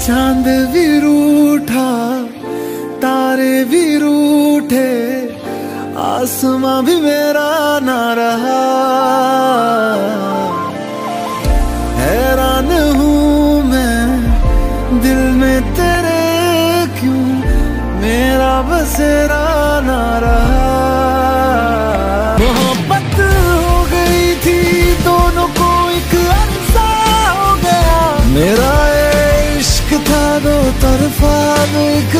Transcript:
चाँद भी रूठा तारे भी रूठे आसमां भी मेरा ना रहा। हैरान हूँ मैं, दिल में तेरे क्यों, मेरा बसेरा ना रहा। मोहब्बत हो गई थी, दोनों को एक मेरा तरफा एक तरफ